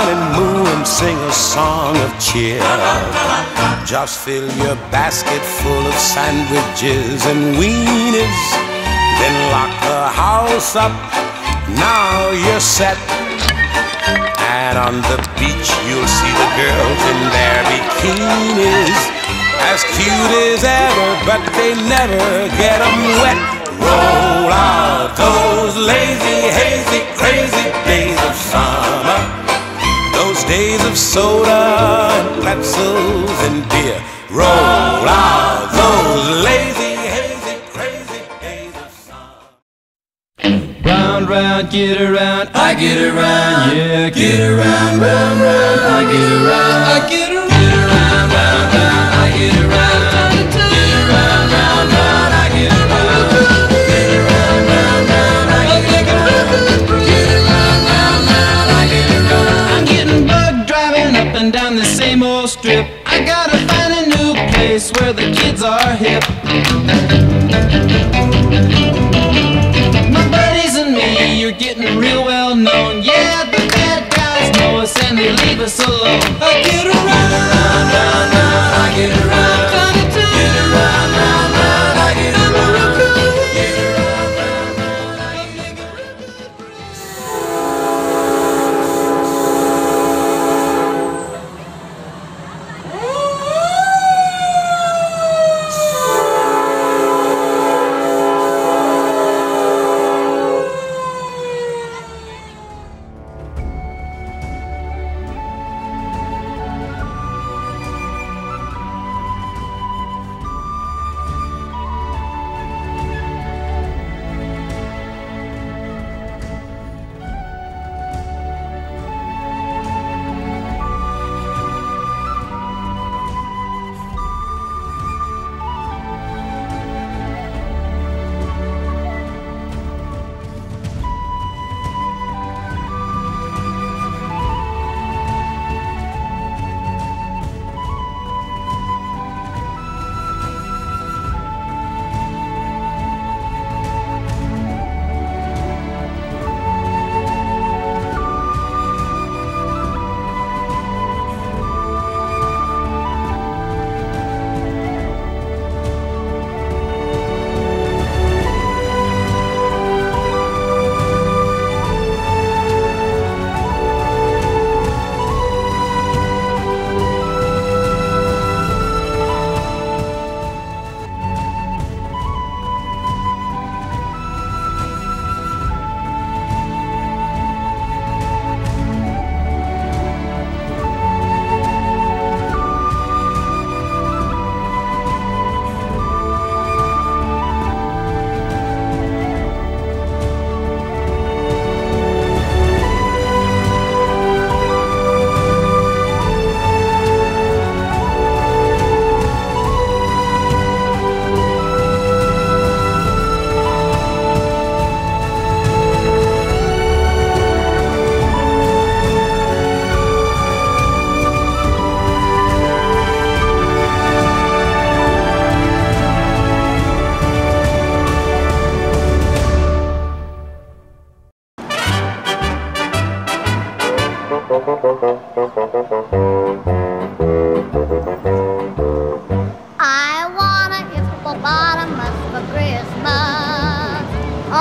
and moon sing a song of cheer. Just fill your basket full of sandwiches and weenies. Then lock the house up. Now you're set. And on the beach, you'll see the girls in their bikinis. As cute as ever, but they never get 'em wet. Roll out those lazy, hazy, crazy days of summer. Those days of soda and pretzels and beer. Roll out those lazy, hazy, crazy days of summer. Round, round, get around, I get around, yeah, get around, round, round, I get around, I get around,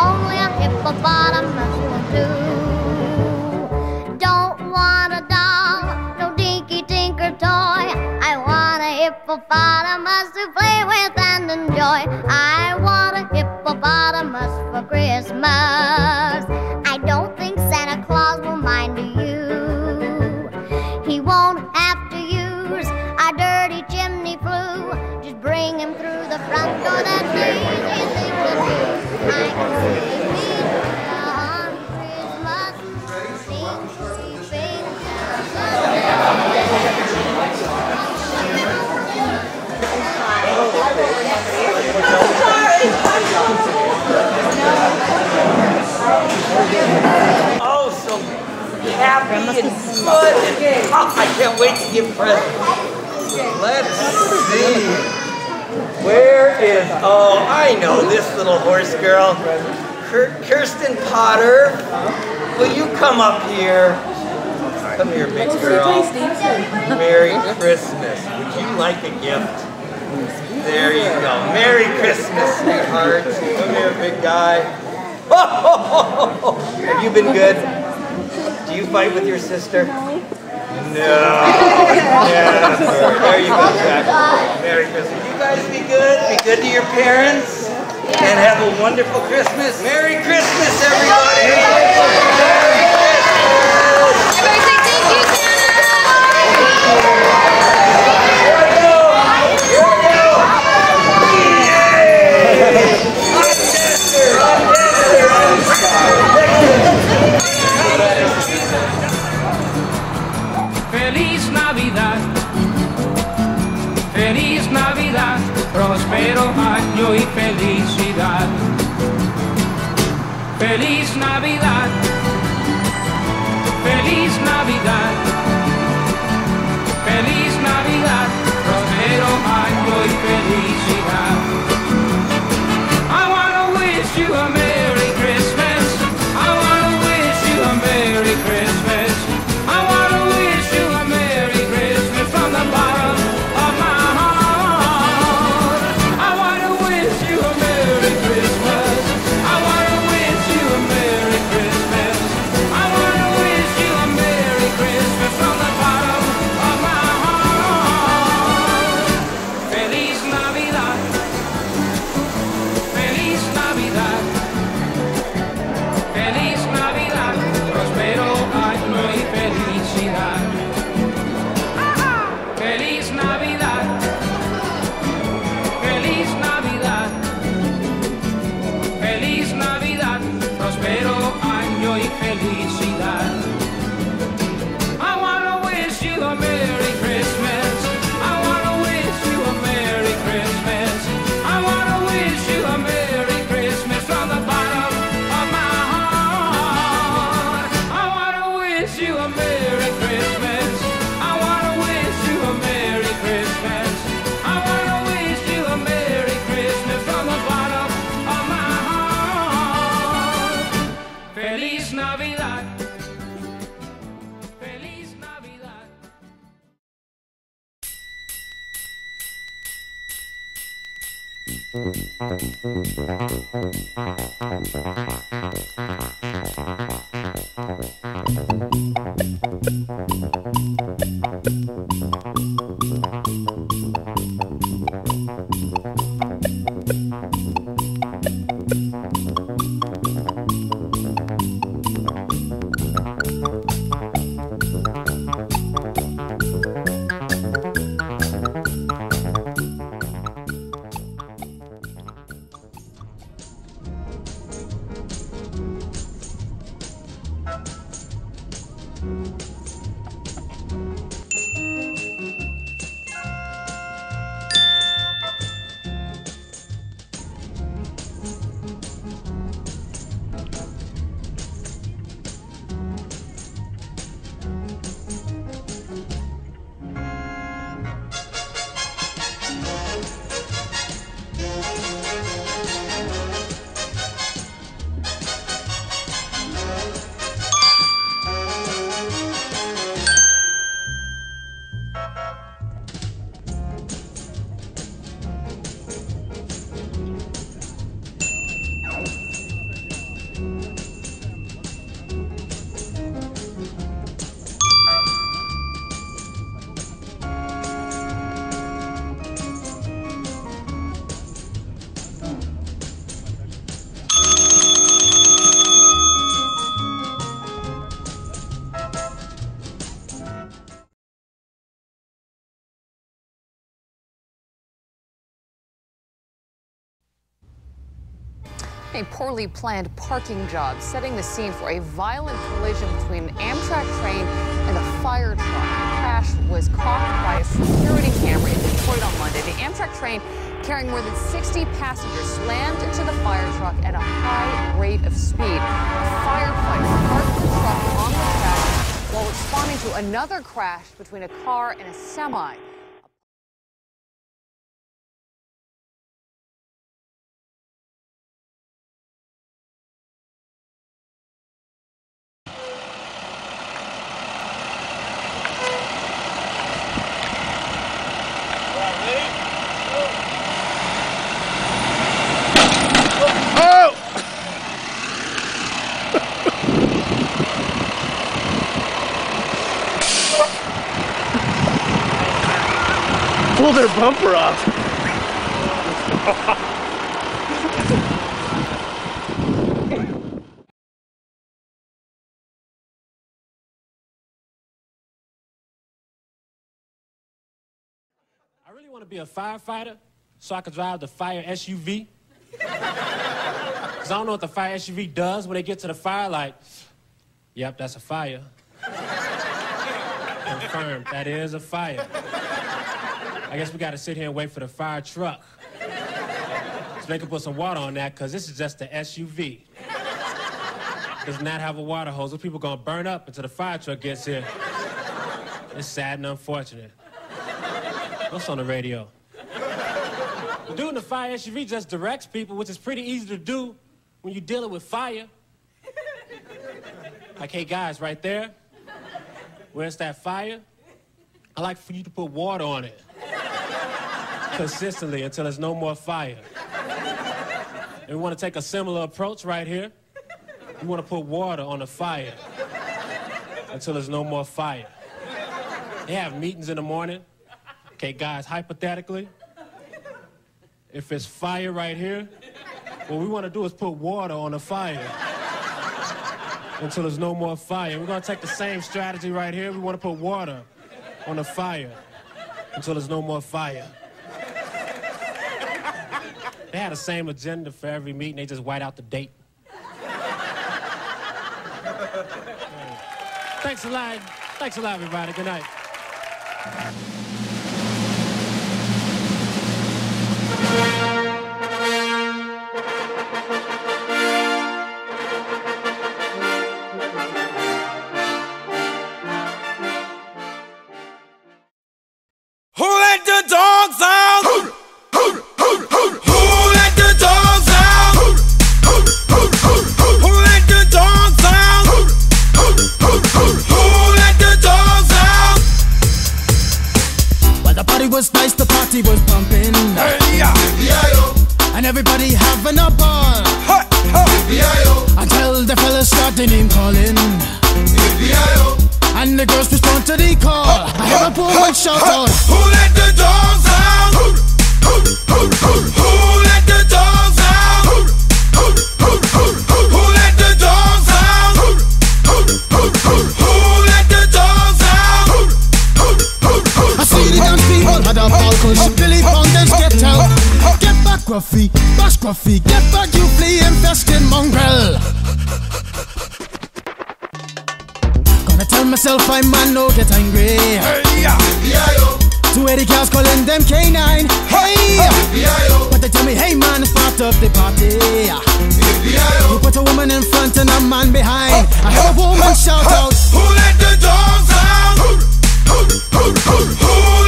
Only a hippopotamus will do. Don't want a doll, no dinky tinker toy. I want a hippopotamus to play with and enjoy. I want a hippopotamus for Christmas. Oh, so happy and good. And, oh, I can't wait to give presents. Let's see. Where is, oh, I know this little horse girl. Kirsten Potter. Will you come up here? Come here, big girl. Merry Christmas. Would you like a gift? There you go. Merry Christmas, sweetheart. Come here, big guy. Have you been good? Do you fight with your sister? No. Yes. There you go, Jack. Merry Christmas. You guys be good. Be good to your parents. And have a wonderful Christmas. Merry Christmas, everybody. Merry Christmas. Thank you. A poorly planned parking job setting the scene for a violent collision between an Amtrak train and a fire truck. The crash was caught by a security camera in Detroit on Monday. The Amtrak train carrying more than 60 passengers slammed into the fire truck at a high rate of speed. Firefighters parked the truck on the track while responding to another crash between a car and a semi. Pull their bumper off. I really want to be a firefighter so I can drive the fire SUV. Because I don't know what the fire SUV does when they get to the fire, like, yep, that's a fire. Confirmed, that is a fire. I guess we got to sit here and wait for the fire truck. So they can put some water on that, because this is just the SUV. Does not have a water hose. Those people to burn up until the fire truck gets here. It's sad and unfortunate. What's on the radio? The dude in the fire SUV just directs people, which is pretty easy to do when you're dealing with fire. Like, hey, guys, right there, where's that fire? I'd like for you to put water on it consistently until there's no more fire. And we want to take a similar approach right here. We want to put water on the fire until there's no more fire. They have meetings in the morning. Okay, guys, hypothetically, if it's fire right here, what we want to do is put water on the fire until there's no more fire. We're going to take the same strategy right here. We want to put water on the fire until there's no more fire. They had the same agenda for every meeting. They just white out the date. Thanks a lot. Thanks a lot, everybody. Good night. Was nice, the party was pumping. Hey, yeah. And everybody having a ball. Ha, ha. Until the fellas started name calling. And the girls respond to the call. I hear a poor one shout out. Who let the dogs out? Who let the dogs a ball push. Billy Fountains get out. Get back, Gruffy. Bash Gruffy. Get back, you flea infested mongrel. Gonna tell myself I'm man, no get angry. Hey, yeah. Two Eddie cows calling them canine. Hey! But they tell me, hey man, it's part of the party. You put a woman in front and a man behind. I hear a woman shout out. Who let the dogs out? Who let the dogs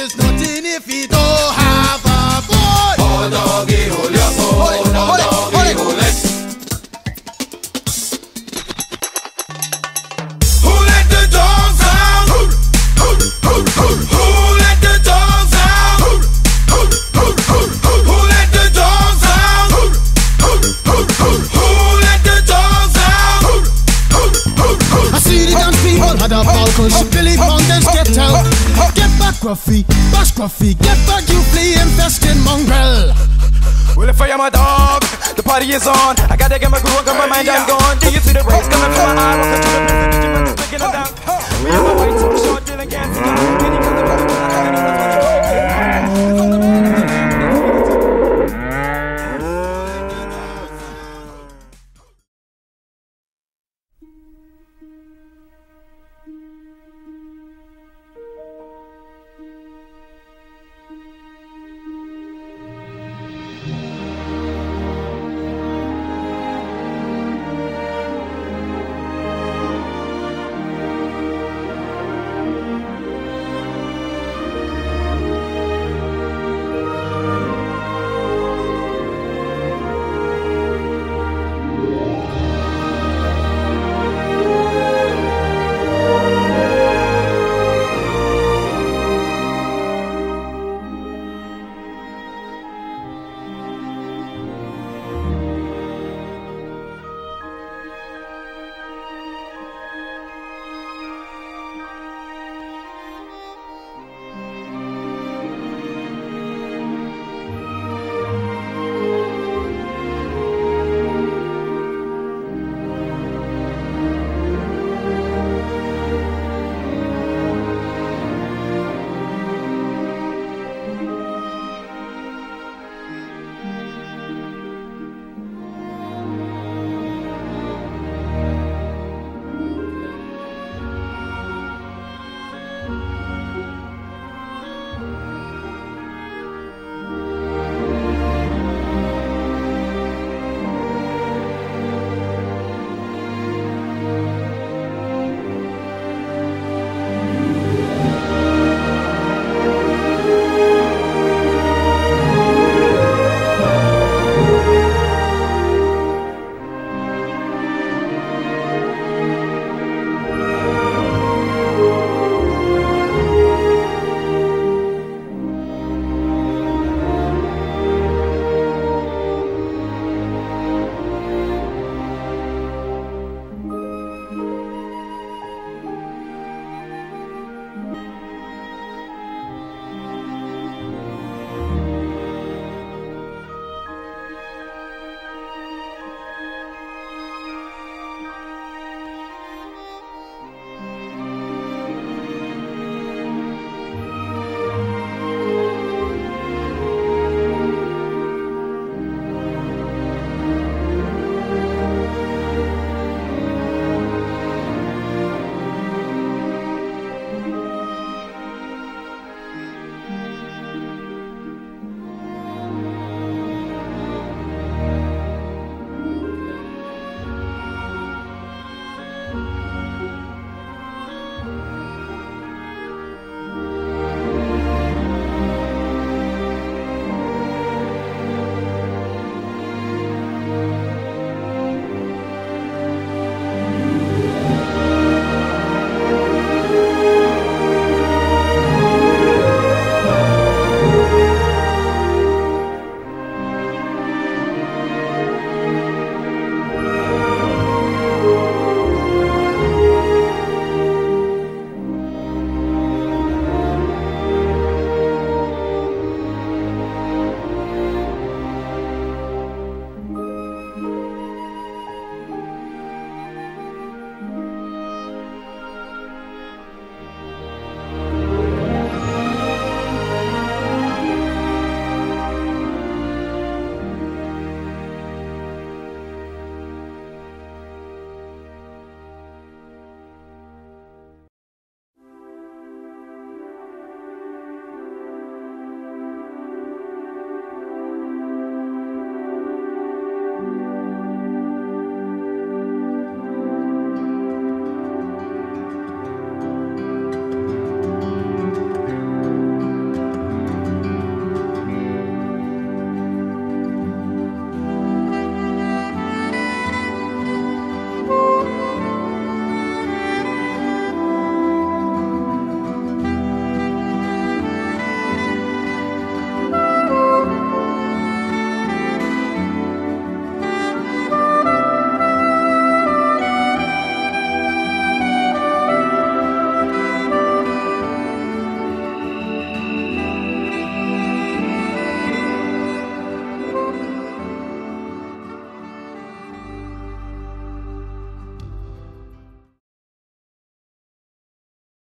is nothing scruffy, pas scruffy. Get back, you flea infested mongrel. Well, if I am a dog, the party is on. I gotta get my groove on, my mind, I'm gone. Do you see the rays coming from my eye? Welcome to the music, Digimon, sticking them down.